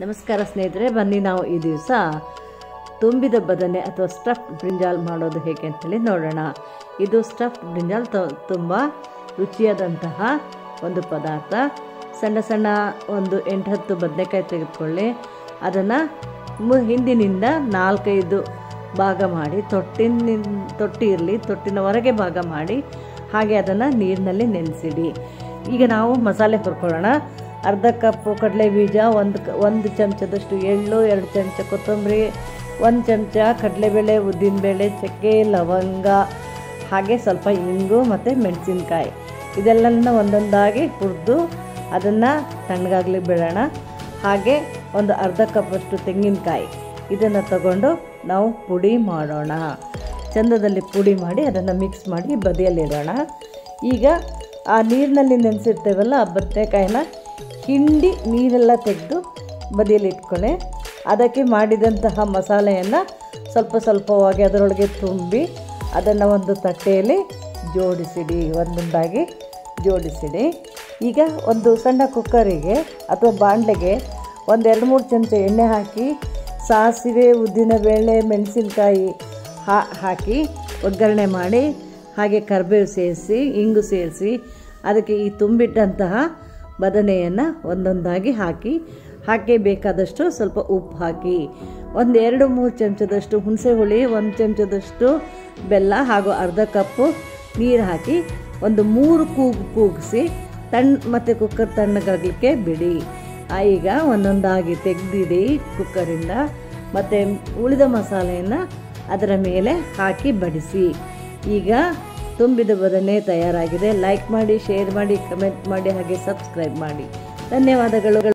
ನಮಸ್ಕಾರ ಸ್ನೇಹಿತರೆ, ಬನ್ನಿ ನಾವು ಈ ದಿವಸ ತುಂಬಿದ ಬದನೆ ಅಥವಾ ಸ್ಟಫ್ಡ್ ಬ್ರಿಂಜಾಲ್ ಮಾಡೋದು ಹೇಗೆ ಅಂತೇಳಿ ನೋಡೋಣ. ಇದು ಸ್ಟಫ್ಡ್ ಬ್ರಿಂಜಾಲ್ ತುಂಬ ರುಚಿಯಾದಂತಹ ಒಂದು ಪದಾರ್ಥ. ಸಣ್ಣ ಸಣ್ಣ ಒಂದು ಎಂಟು ಹತ್ತು ಬದನೆಕಾಯಿ ತೆಗೆದುಕೊಳ್ಳಿ. ಅದನ್ನು ಹಿಂದಿನಿಂದ ನಾಲ್ಕೈದು ಭಾಗ ಮಾಡಿ ತೊಟ್ಟಿನ ತೊಟ್ಟಿ ಇರಲಿ, ತೊಟ್ಟಿನ ಹೊರಗೆ ಭಾಗ ಮಾಡಿ, ಹಾಗೆ ಅದನ್ನು ನೀರಿನಲ್ಲಿ ನೆನೆಸಿಡಿ. ಈಗ ನಾವು ಮಸಾಲೆ ಹುರ್ಕೊಳ್ಳೋಣ. ಅರ್ಧ ಕಪ್ಪು ಕಡಲೆ ಬೀಜ, ಒಂದು ಒಂದು ಚಮಚದಷ್ಟು ಎಳ್ಳು, ಎರಡು ಚಮಚ ಕೊತ್ತಂಬರಿ, ಒಂದು ಚಮಚ ಕಡಲೆಬೇಳೆ, ಉದ್ದಿನಬೇಳೆ, ಚಕ್ಕೆ, ಲವಂಗ, ಹಾಗೆ ಸ್ವಲ್ಪ ಇಂಗು ಮತ್ತು ಮೆಣಸಿನ್ಕಾಯಿ. ಇದೆಲ್ಲನ ಒಂದೊಂದಾಗಿ ಹುರಿದು ಅದನ್ನು ತಣ್ಣಗಾಗಲಿ ಬಿಡೋಣ. ಹಾಗೆ ಒಂದು ಅರ್ಧ ಕಪ್ಪಷ್ಟು ತೆಂಗಿನಕಾಯಿ. ಇದನ್ನು ತಗೊಂಡು ನಾವು ಪುಡಿ ಮಾಡೋಣ. ಚಂದದಲ್ಲಿ ಪುಡಿ ಮಾಡಿ ಅದನ್ನು ಮಿಕ್ಸ್ ಮಾಡಿ ಬದಿಯಲ್ಲಿಡೋಣ. ಈಗ ಆ ನೀರಿನಲ್ಲಿ ನೆನೆಸಿರ್ತೇವಲ್ಲ ಆ ಬದನೆಕಾಯಿನ ಹಿಂಡಿ ನೀರೆಲ್ಲ ತೆಗೆದು ಬದಿಯಲ್ಲಿ ಇಟ್ಕೊಳ್ಳಿ ಅದಕ್ಕೆ ಮಾಡಿದಂತಹ ಮಸಾಲೆಯನ್ನು ಸ್ವಲ್ಪ ಸ್ವಲ್ಪವಾಗಿ ಅದರೊಳಗೆ ತುಂಬಿ ಅದನ್ನು ಒಂದು ತಟ್ಟೆಯಲ್ಲಿ ಜೋಡಿಸಿಡಿ, ಒಂದೊಂದಾಗಿ ಜೋಡಿಸಿಡಿ. ಈಗ ಒಂದು ಸಣ್ಣ ಕುಕ್ಕರಿಗೆ ಅಥವಾ ಬಾಂಡ್ಲೆಗೆ ಒಂದು ಎರಡು ಮೂರು ಚಮಚ ಎಣ್ಣೆ ಹಾಕಿ, ಸಾಸಿವೆ ಉದ್ದಿನಬೇಳೆ ಮೆಣಸಿನ್ಕಾಯಿ ಹಾ, ಹಾಕಿ ಒಗ್ಗರಣೆ ಮಾಡಿ, ಹಾಗೆ ಕರಿಬೇವು ಸೇರಿಸಿ, ಇಂಗು ಸೇರಿಸಿ, ಅದಕ್ಕೆ ಈ ತುಂಬಿಟ್ಟಂತಹ ಬದನೆಯನ್ನು ಒಂದೊಂದಾಗಿ ಹಾಕಿ, ಹಾಕೇ ಬೇಕಾದಷ್ಟು ಸ್ವಲ್ಪ ಉಪ್ಪು ಹಾಕಿ ಒಂದು ಎರಡು ಮೂರು ಚಮಚದಷ್ಟು ಹುಣಸೆ ಹುಳಿ, ಒಂದು ಚಮಚದಷ್ಟು ಬೆಲ್ಲ ಹಾಗೂ ಅರ್ಧ ಕಪ್ಪು ನೀರು ಹಾಕಿ, ಒಂದು ಮೂರು ಕೂಗು ಕೂಗಿಸಿ ತಣ್ಣ ಮತ್ತು ಕುಕ್ಕರ್ ತಣ್ಣಗಾಗಲಿಕ್ಕೆ ಬಿಡಿ. ಈಗ ಒಂದೊಂದಾಗಿ ತೆಗೆದಿಡಿ ಕುಕ್ಕರಿಂದ, ಮತ್ತು ಉಳಿದ ಮಸಾಲೆಯನ್ನು ಅದರ ಮೇಲೆ ಹಾಕಿ ಬಡಿಸಿ. ಈಗ ತುಂಬಿದ ಬದನೆ ತಯಾರಾಗಿದೆ. ಲೈಕ್ ಮಾಡಿ ಶೇರ್ ಮಾಡಿ ಕಮೆಂಟ್ ಮಾಡಿ ಹಾಗೆ ಸಬ್ಸ್ಕ್ರೈಬ್ ಮಾಡಿ. ಧನ್ಯವಾದಗಳು.